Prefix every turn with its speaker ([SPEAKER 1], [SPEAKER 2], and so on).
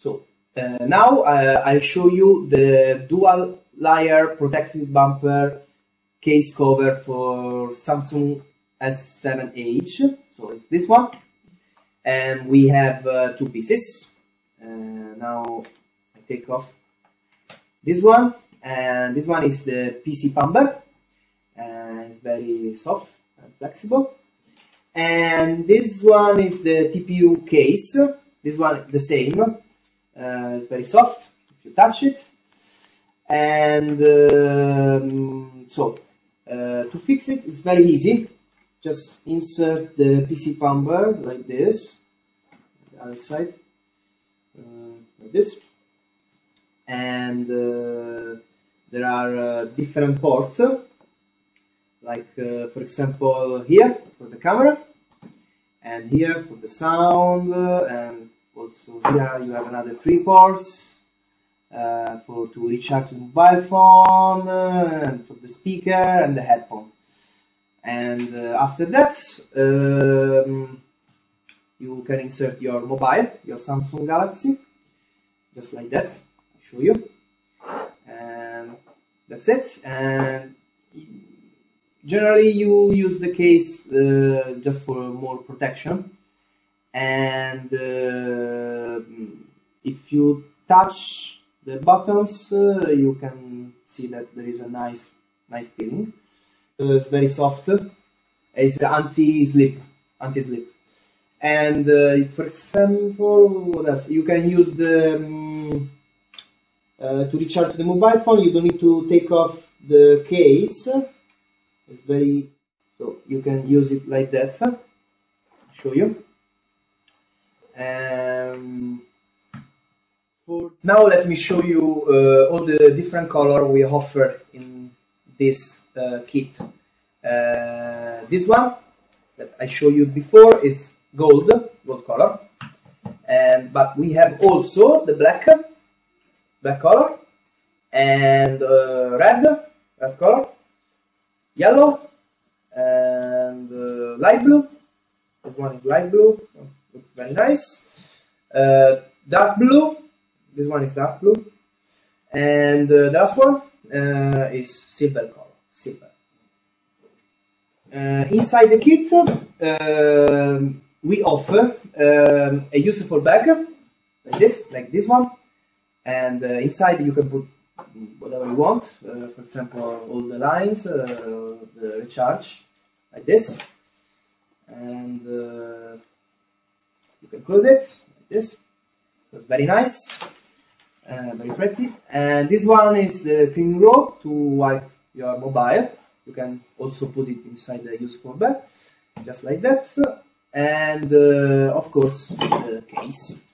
[SPEAKER 1] So uh, now uh, I'll show you the dual layer protective bumper case cover for Samsung S7 Edge. So it's this one. And we have uh, two pieces. Uh, now I take off this one. And this one is the PC bumper. And it's very soft and flexible. And this one is the TPU case. This one the same. Uh, it's very soft if you touch it. And um, so uh, to fix it, it's very easy. Just insert the PC bumper like this, the other side, uh, like this. And uh, there are uh, different ports, like uh, for example here for the camera, and here for the sound, and also here you have another three ports uh, for to recharge the mobile phone uh, and for the speaker and the headphone. And uh, after that um, you can insert your mobile your Samsung Galaxy just like that I'll show you. And that's it. And generally you use the case uh, just for more protection and uh, if you touch the buttons uh, you can see that there is a nice nice feeling. Uh, it's very soft. It's anti-slip anti-slip. And uh, for example what else? You can use the um, uh, to recharge the mobile phone you don't need to take off the case. It's very so you can use it like that. Show you um, now let me show you uh, all the different color we offer in this uh, kit. Uh, this one that I showed you before is gold, gold color. And, but we have also the black, black color, and uh, red, red color, yellow, and uh, light blue. This one is light blue, looks very nice. Uh, dark blue, this one is dark blue. And uh, last one uh, is silver color. Silver. Uh, inside the kit, we offer um, a useful bag like this, like this one. And uh, inside you can put whatever you want. Uh, for example, all the lines, uh, the recharge, like this. And you can close it like this. It's very nice uh, very pretty. And this one is the cleaning rope to wipe your mobile. You can also put it inside the useful bag, just like that. And uh, of course, the case.